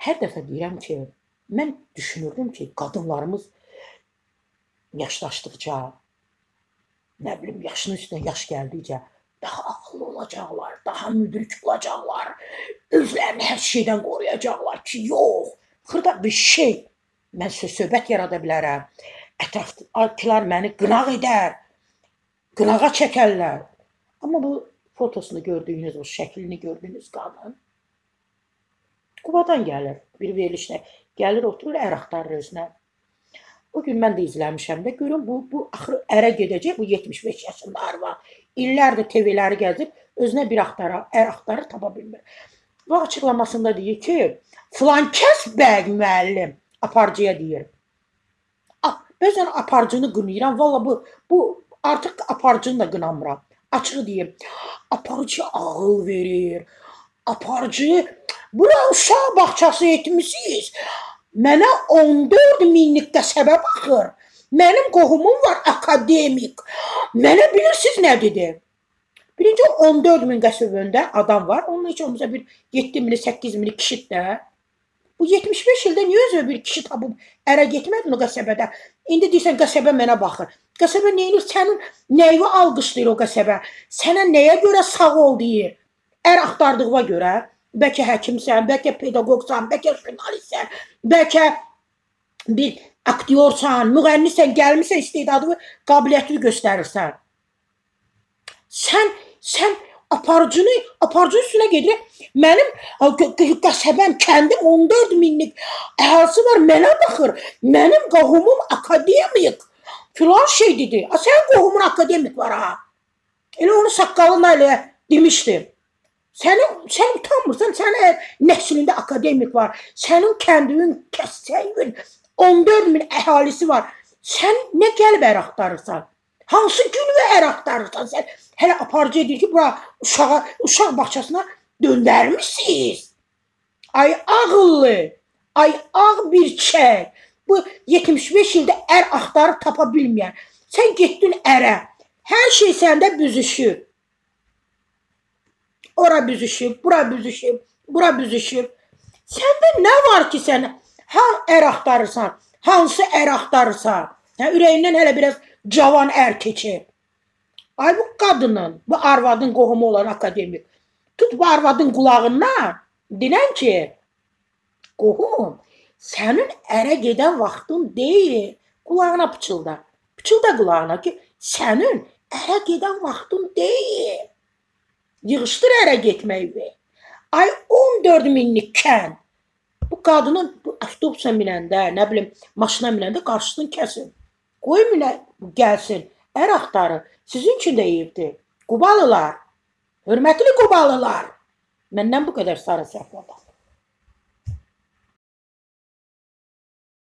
Hər dəfə deyirəm ki, mən düşünürdüm ki, qadınlarımız yaşlaşdıqca, nə bilim, yaşının üstünə yaş gəldikcə daha ağıllı olacaqlar, daha müdrik olacaqlar. Özlərini hər şeydən qoruyacaqlar ki, yox, xırda bir şey mən söz söhbət yarada bilərəm. Ətrafdakılar məni qınaq edər. Qınağa çəkərlər. Amma bu fotosunu gördüyünüz, o şəklini gördüyünüz qadın Qubadan gəlir bir verilişlə. Gəlir oturur, ər axtarır özünə. Bu gün mən də izləmişəm də görüm bu bu axırı ərə gedəcək bu 75 yaşında arvad. İllərdir TV-ləri gəzib özünə bir axtara, ər axtarır tapa bilmir. Bu açıqlamasında deyir ki, filan kəs bəy müəllim aparıcıya deyir. Bəzən aparıcını qınayıram. Valla bu bu artıq aparıcını da qınamıram. Açığı deyim. Aparıcı ağıl verir. Aparıcı Bura uşaq bağçası etmisiniz. Mənə 14 minlik qəsəbə baxır. Mənim qohumum var akademik. Mənə bilirsiniz nə dedi? Birinci 14 min qəsəbəndə adam var. Onun heç olmasa bir 7 mini, 8 mini kişidir də. Bu 75 ildə niyə özü bir kişi tapıb ərə getmədin o qəsəbədə? İndi deyirsən qəsəbə mənə baxır. Qəsəbə nə edir? Sənin nəyi alqışlayır o qəsəbə? Sənə nəyə görə sağ ol deyir? Ər axtardığına görə Bəlkə həkimsən, bəlkə pedaqoqsan, bəlkə jurnalistsən, bəlkə bir aktyorsan, müğənnisən, gəlmisən istedadını, qabiliyyətini göstərirsən. Sən sən aparıcını, aparıcı üstünə gedir. Mənim qəsəbəm, kəndim 14 minlik əhalisi var, mənə baxır. Mənim qohumum akademik. Filan şey dedi. A sənin qohumun akademik var ha. Elə onu saqqalına elə demişdi. Sənin sən utanmırsan, sənin nəslində akademik var. Sənin kəndinin, kəsəyin 14 min əhalisi var. Sən nə qəlb ər axtarırsan? Hansı gül və ər axtarırsan sən? Hələ aparıcı edir ki, bura uşağa, uşaq bağçasına döndərmisiniz. Ay ağıllı, ay ağ bir çək. Bu 75 ildə ər axtarıb tapa bilməyən. Sən getdin ərə. Hər şey səndə büzüşür. Ora büzüşüb, bura büzüşüb, bura büzüşüb. Səndə nə var ki, sən hər ər axtarırsan, hansı ər axtarırsan? Hə, ürəyindən hələ biraz cavan ər keçir. Ay bu qadının, bu arvadın qohumu olan akademik. Tut bu arvadın qulağından, dinən ki, qohum, sənin ərə gedən vaxtın deyil. Qulağına pıçılda. Pıçılda qulağına ki, sənin ərə gedən vaxtın deyil. Yığışdır ərə getməyi. Ay 14 minlik kən. Bu qadının bu avtobusa minəndə, nə bilim, maşına minəndə qarşısını kəsin. Qoy minə gəlsin. Ər axtarı sizin üçün də evdir. Qubalılar. Hörmətli Qubalılar. Məndən bu qədər sarı səhv oldu.